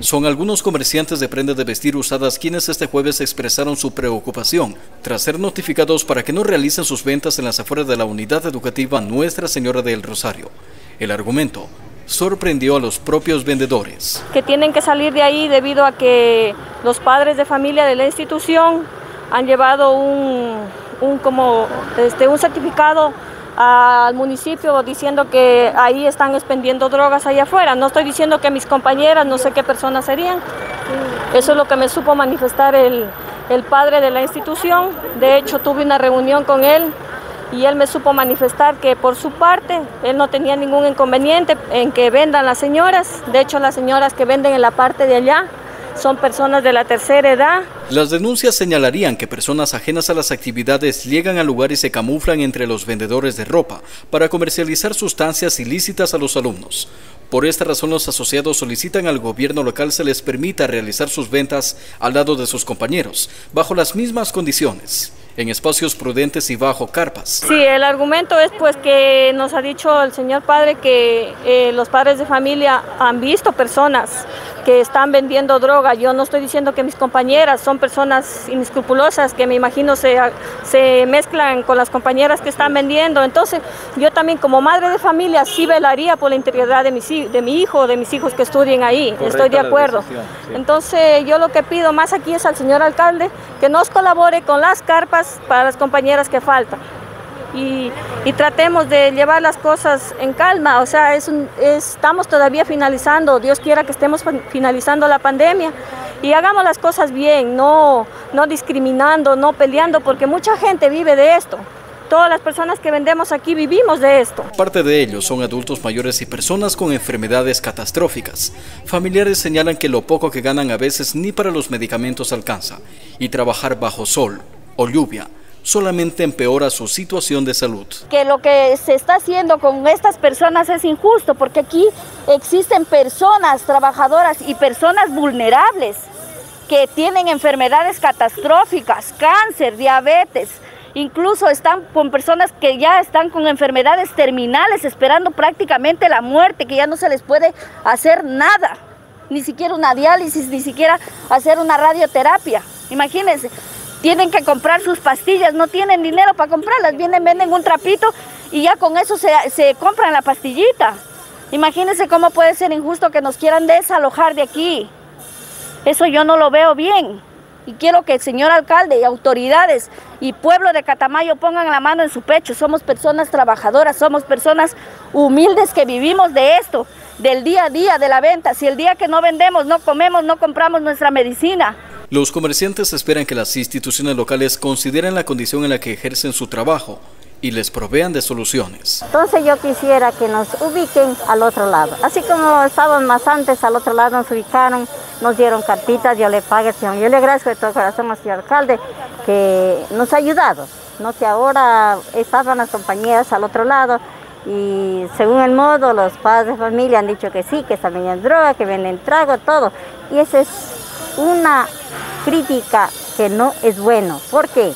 Son algunos comerciantes de prendas de vestir usadas quienes este jueves expresaron su preocupación tras ser notificados para que no realicen sus ventas en las afueras de la unidad educativa Nuestra Señora del Rosario. El argumento sorprendió a los propios vendedores. Que tienen que salir de ahí debido a que los padres de familia de la institución han llevado un, como, este, un certificado al municipio diciendo que ahí están expendiendo drogas allá afuera. No estoy diciendo que mis compañeras, no sé qué personas serían. Eso es lo que me supo manifestar el, el padre de la institución. De hecho, tuve una reunión con él y él me supo manifestar que por su parte él no tenía ningún inconveniente en que vendan las señoras. De hecho, las señoras que venden en la parte de allá son personas de la tercera edad. Las denuncias señalarían que personas ajenas a las actividades llegan al lugar y se camuflan entre los vendedores de ropa para comercializar sustancias ilícitas a los alumnos. Por esta razón los asociados solicitan al gobierno local se les permita realizar sus ventas al lado de sus compañeros, bajo las mismas condiciones en espacios prudentes y bajo carpas. Sí, el argumento es pues que nos ha dicho el señor padre que eh, los padres de familia han visto personas que están vendiendo droga. Yo no estoy diciendo que mis compañeras son personas inescrupulosas que me imagino se, se mezclan con las compañeras que están vendiendo. Entonces yo también como madre de familia sí velaría por la integridad de, mis, de mi hijo, de mis hijos que estudien ahí. estoy de acuerdo. Entonces yo lo que pido más aquí es al señor alcalde que nos colabore con las carpas para las compañeras que faltan y, tratemos de llevar las cosas en calma. O sea, es estamos todavía finalizando, Dios quiera que estemos finalizando la pandemia y hagamos las cosas bien, no, no discriminando, no peleando, porque mucha gente vive de esto. Todas las personas que vendemos aquí vivimos de esto. Parte de ellos son adultos mayores y personas con enfermedades catastróficas. Familiares señalan que lo poco que ganan a veces ni para los medicamentos alcanza y trabajar bajo sol o lluvia solamente empeora su situación de salud. Que lo que se está haciendo con estas personas es injusto porque aquí existen personas trabajadoras y personas vulnerables que tienen enfermedades catastróficas, cáncer, diabetes, incluso están con personas que ya están con enfermedades terminales esperando prácticamente la muerte, que ya no se les puede hacer nada, ni siquiera una diálisis, ni siquiera hacer una radioterapia. Imagínense, tienen que comprar sus pastillas, no tienen dinero para comprarlas, vienen, venden un trapito y ya con eso se, compran la pastillita. Imagínense cómo puede ser injusto que nos quieran desalojar de aquí. Eso yo no lo veo bien. Y quiero que el señor alcalde y autoridades y pueblo de Catamayo pongan la mano en su pecho. Somos personas trabajadoras, somos personas humildes que vivimos de esto, del día a día, de la venta. Si el día que no vendemos, no comemos, no compramos nuestra medicina, los comerciantes esperan que las instituciones locales consideren la condición en la que ejercen su trabajo y les provean de soluciones. Entonces yo quisiera que nos ubiquen al otro lado. Así como estaban más antes, al otro lado nos ubicaron, nos dieron cartitas, yo le pague, señor. Yo le agradezco de todo corazón al señor alcalde que nos ha ayudado, no que ahora estaban las compañías al otro lado y según el modo los padres de familia han dicho que sí, que están vendiendo droga, que venden trago, todo. Y ese es una crítica que no es bueno. ¿Por qué?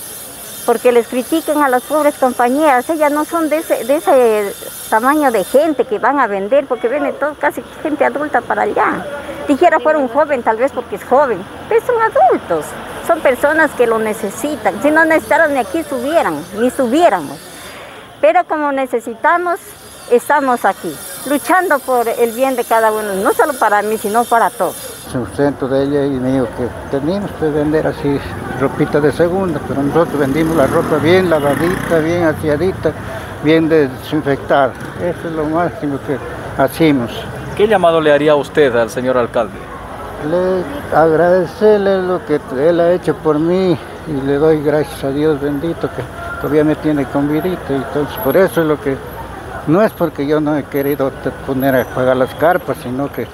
Porque les critican a las pobres compañías, ellas no son de ese, tamaño de gente que van a vender, porque viene todo, casi gente adulta para allá. Dijera fuera un joven, tal vez porque es joven, pero son adultos, son personas que lo necesitan. Si no necesitaran ni aquí subieran, ni subiéramos. Pero como necesitamos, estamos aquí, luchando por el bien de cada uno, no solo para mí, sino para todos sustento de ella y me dijo que teníamos que vender así ropita de segunda, pero nosotros vendimos la ropa bien lavadita, bien aseadita, bien desinfectada. Eso es lo máximo que hacemos. ¿Qué llamado le haría usted al señor alcalde? Le agradecerle lo que él ha hecho por mí y le doy gracias a Dios bendito que todavía me tiene con vidita. Entonces por eso es lo que no es porque yo no he querido poner a pagar las carpas, sino que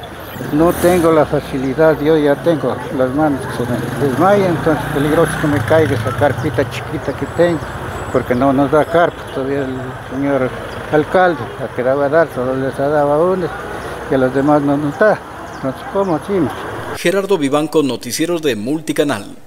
no tengo la facilidad, yo ya tengo las manos que se me desmayan, entonces peligroso que me caiga esa carpita chiquita que tengo, porque no nos da carpa todavía el señor alcalde, a que daba a dar, solo les dado a uno y a los demás no nos da. Entonces, ¿cómo hacemos? Gerardo Vivanco, Noticieros de Multicanal.